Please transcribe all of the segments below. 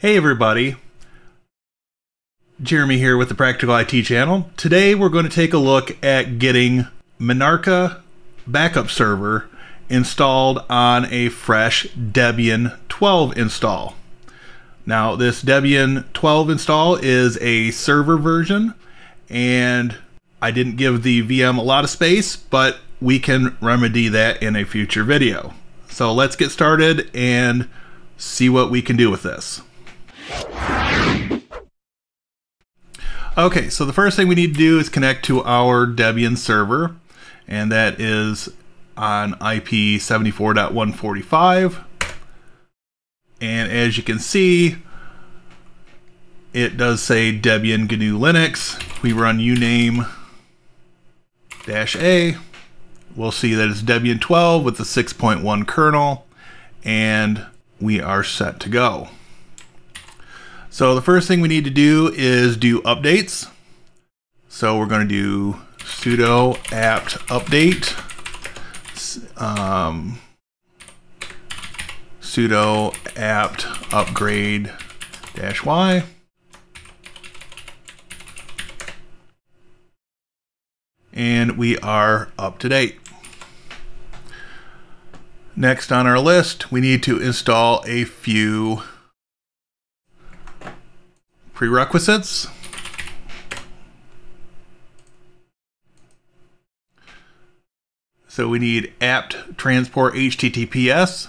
Hey everybody, Jeremy here with the Practical IT channel. Today we're going to take a look at getting Minarca backup server installed on a fresh Debian 12 install. Now this Debian 12 install is a server version and I didn't give the VM a lot of space, but we can remedy that in a future video. So let's get started and see what we can do with this. Okay, so the first thing we need to do is connect to our Debian server, and that is on IP 74.145. And as you can see, it does say Debian GNU Linux. We run uname dash A. We'll see that it's Debian 12 with the 6.1 kernel, and we are set to go. So the first thing we need to do is do updates. So we're going to do sudo apt update um, sudo apt upgrade dash y and we are up to date. Next on our list, we need to install a few prerequisites. So we need apt transport HTTPS,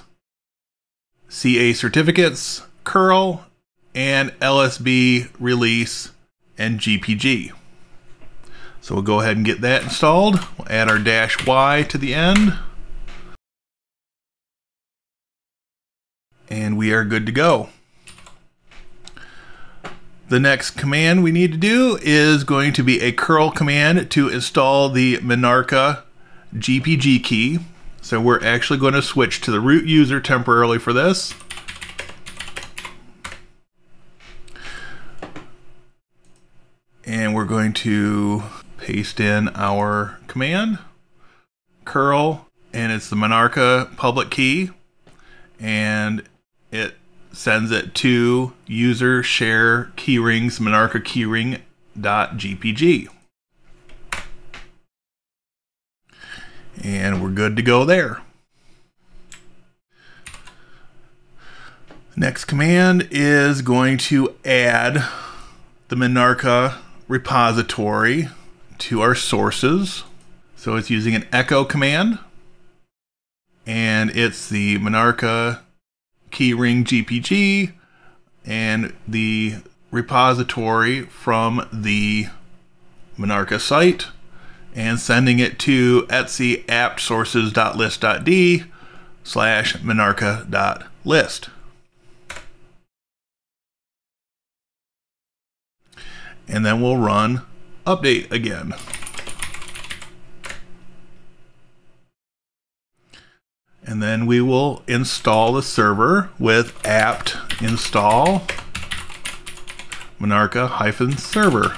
CA certificates, curl, and LSB release and GPG. So we'll go ahead and get that installed. We'll add our dash Y to the end. And we are good to go. The next command we need to do is going to be a curl command to install the Minarca GPG key. So we're actually going to switch to the root user temporarily for this. And we're going to paste in our command, curl, and it's the Minarca public key. And it sends it to user share keyrings minarca keyring dot gpg and we're good to go there. Next command is going to add the minarca repository to our sources. So it's using an echo command and it's the minarca keyring GPG and the repository from the Minarca site and sending it to etc apt sources.list.d slash minarca.list. And then we'll run update again. And then we will install the server with apt install minarca hyphen server.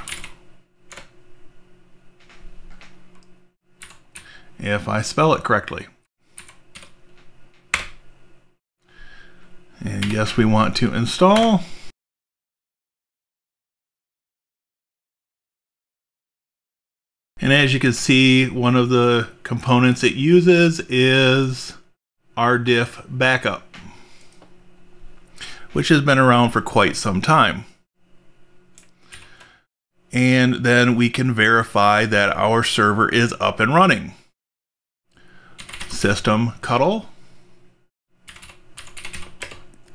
If I spell it correctly. And yes, we want to install. And as you can see, one of the components it uses is RDiff backup, which has been around for quite some time. And then we can verify that our server is up and running. Systemctl,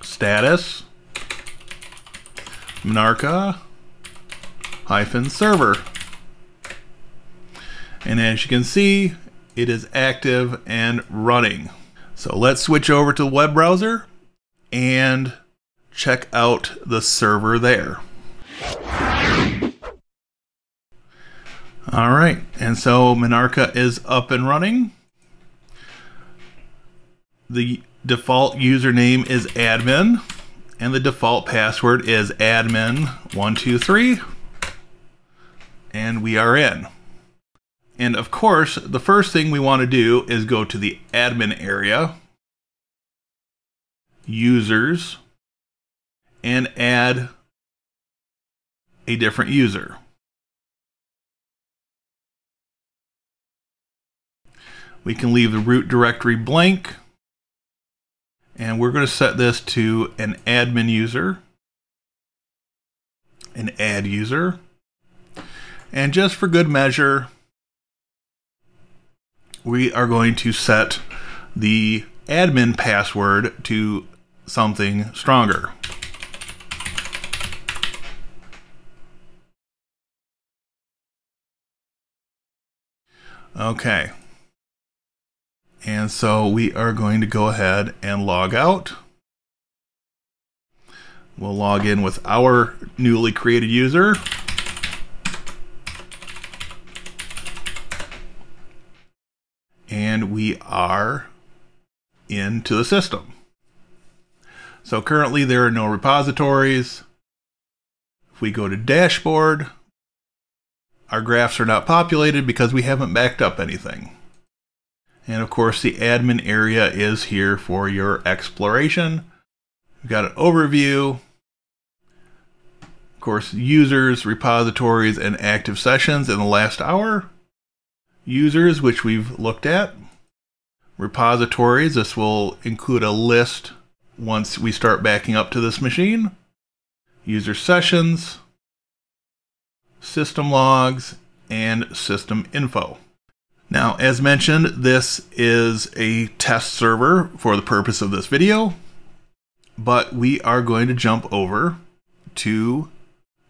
status, Minarca, hyphen server. And as you can see, it is active and running. So let's switch over to the web browser and check out the server there. All right, and so Minarca is up and running. The default username is admin, and the default password is admin123, and we are in. And of course, the first thing we want to do is go to the admin area, users, and add a different user. We can leave the root directory blank. And we're going to set this to an admin user, an add user. And just for good measure, we are going to set the admin password to something stronger. Okay. And so we are going to go ahead and log out. We'll log in with our newly created user. And we are into the system. So currently there are no repositories. If we go to dashboard, our graphs are not populated because we haven't backed up anything. And of course the admin area is here for your exploration. We've got an overview, of course, users, repositories, and active sessions in the last hour. Users, which we've looked at. Repositories, this will include a list once we start backing up to this machine. User sessions, system logs, and system info. Now, as mentioned, this is a test server for the purpose of this video, but we are going to jump over to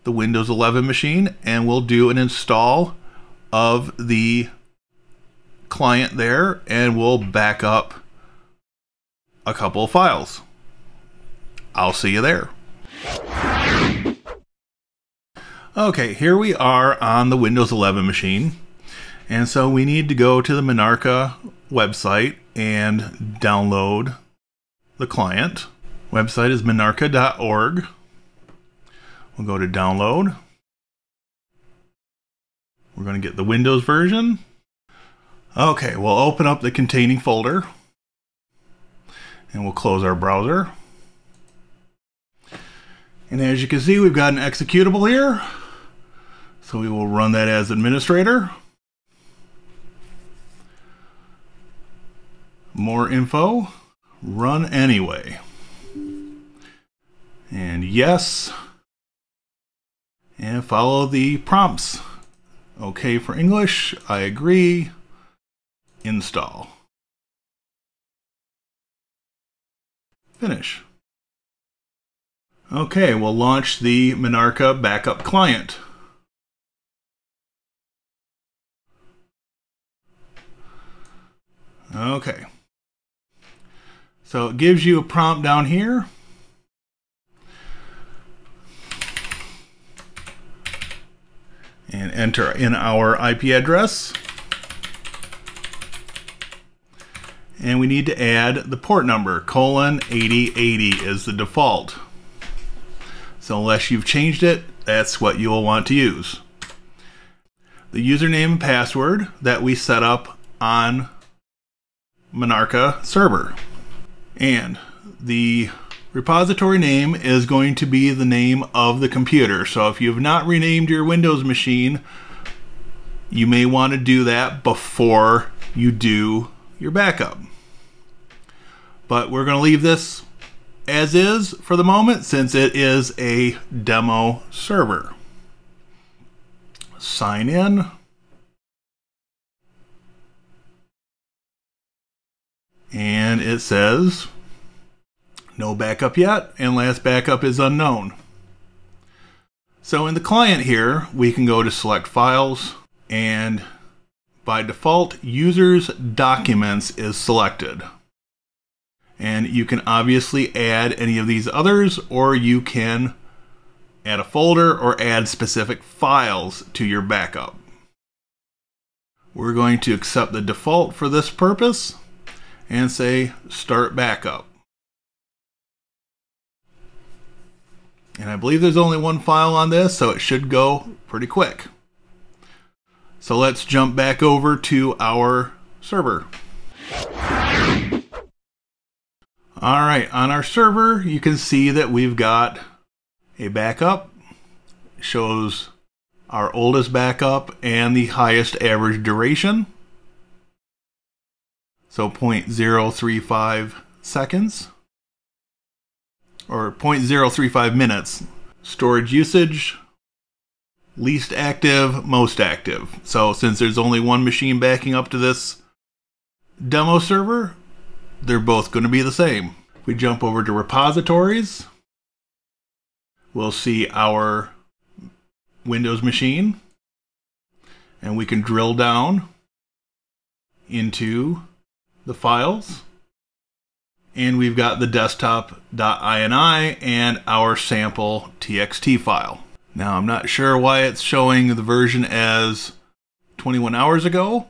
the Windows 11 machine and we'll do an install of the client there and we'll back up a couple of files. I'll see you there. Okay, here we are on the Windows 11 machine. And so we need to go to the Minarca website and download the client. Website is minarca.org. We'll go to download. We're going to get the Windows version. Okay, we'll open up the containing folder and we'll close our browser. And as you can see, we've got an executable here. So we will run that as administrator. More info, run anyway. And yes, and follow the prompts. Okay for English, I agree, install. Finish. Okay, we'll launch the Minarca backup client. Okay. So it gives you a prompt down here. And enter in our IP address. And we need to add the port number, colon 8080 is the default. So unless you've changed it, that's what you'll want to use. The username and password that we set up on Minarca server. And the repository name is going to be the name of the computer. So if you have not renamed your Windows machine, you may want to do that before you do your backup. But we're going to leave this as is for the moment since it is a demo server. Sign in. And it says no backup yet, and last backup is unknown. So in the client here, we can go to select files, and by default, users documents is selected. And you can obviously add any of these others, or you can add a folder or add specific files to your backup. We're going to accept the default for this purpose and say start backup. And I believe there's only one file on this, so it should go pretty quick. So let's jump back over to our server. All right, on our server, you can see that we've got a backup, shows our oldest backup and the highest average duration. So 0.035 seconds or 0.035 minutes. Storage usage, least active, most active. So since there's only one machine backing up to this demo server, they're both going to be the same. If we jump over to repositories, we'll see our Windows machine and we can drill down into the files and we've got the desktop.ini and our sample txt file. Now I'm not sure why it's showing the version as 21 hours ago,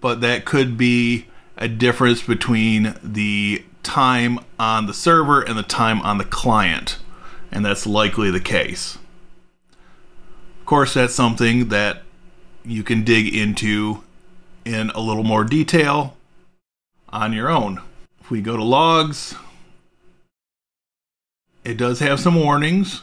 but that could be a difference between the time on the server and the time on the client, and that's likely the case Of course, that's something that you can dig into in a little more detail on your own. If we go to logs, it does have some warnings.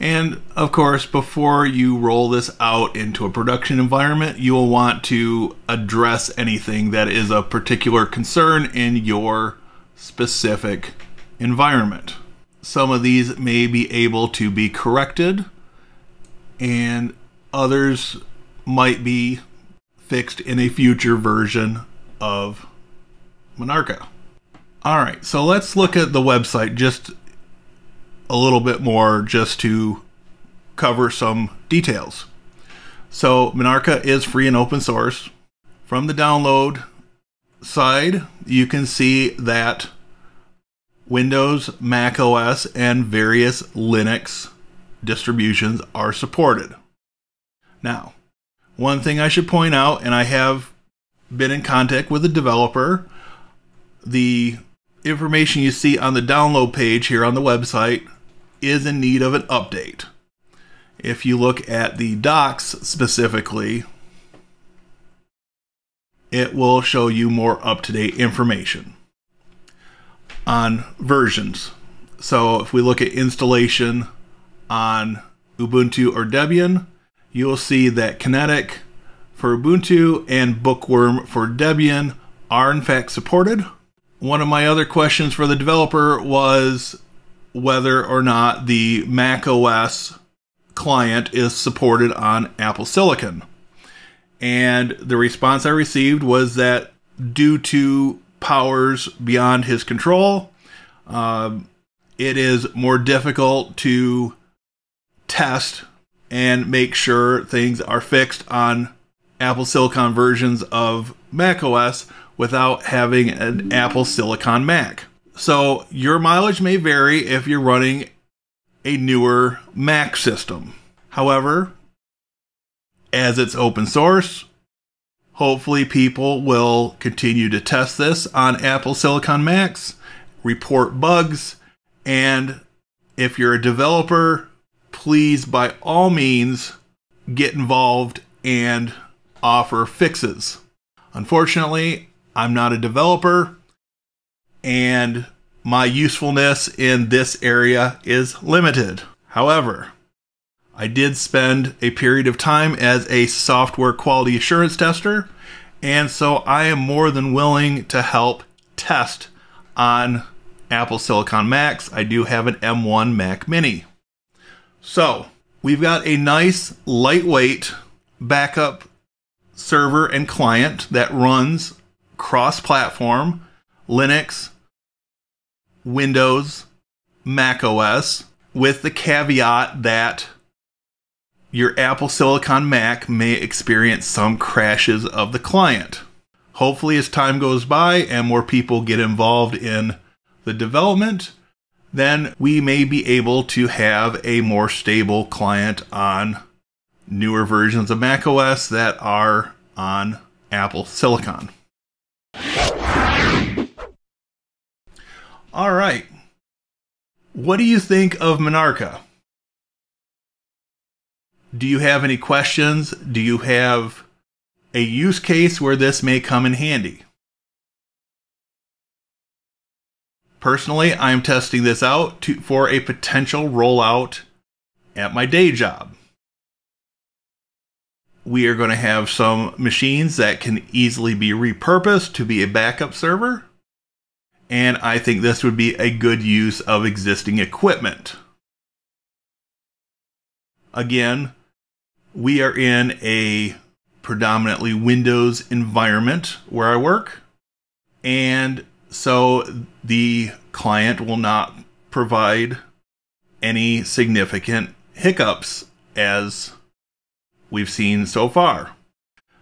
And of course, before you roll this out into a production environment, you will want to address anything that is of particular concern in your specific environment. Some of these may be able to be corrected and others might be fixed in a future version of Minarca. All right, so let's look at the website just a little bit more just to cover some details. So Minarca is free and open source. From the download side, you can see that Windows, Mac OS, and various Linux distributions are supported. Now, one thing I should point out, and I have been in contact with the developer, the information you see on the download page here on the website is in need of an update. If you look at the docs specifically, it will show you more up to date information on versions. So if we look at installation, on Ubuntu or Debian, you will see that Kinetic for Ubuntu and Bookworm for Debian are in fact supported. One of my other questions for the developer was whether or not the Mac OS client is supported on Apple Silicon. And the response I received was that due to powers beyond his control, uh, it is more difficult to test and make sure things are fixed on Apple Silicon versions of macOS without having an Apple Silicon Mac. So your mileage may vary if you're running a newer Mac system. However, as it's open source, hopefully people will continue to test this on Apple Silicon Macs, report bugs, and if you're a developer please, by all means, get involved and offer fixes. Unfortunately, I'm not a developer, and my usefulness in this area is limited. However, I did spend a period of time as a software quality assurance tester, and so I am more than willing to help test on Apple Silicon Macs. I do have an M1 Mac Mini. So we've got a nice lightweight backup server and client that runs cross platform Linux, Windows, Mac OS, with the caveat that your Apple Silicon Mac may experience some crashes of the client. Hopefully, as time goes by and more people get involved in the development, then we may be able to have a more stable client on newer versions of macOS that are on Apple Silicon. All right. What do you think of Minarca? Do you have any questions? Do you have a use case where this may come in handy? Personally, I'm testing this out to, for a potential rollout at my day job. We are going to have some machines that can easily be repurposed to be a backup server. And I think this would be a good use of existing equipment. Again, we are in a predominantly Windows environment where I work. And so the client will not provide any significant hiccups as we've seen so far.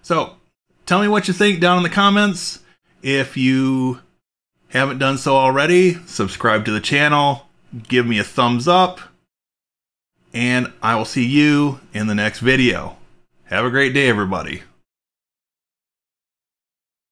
So tell me what you think down in the comments. If you haven't done so already, subscribe to the channel, give me a thumbs up, and I will see you in the next video. Have a great day, everybody.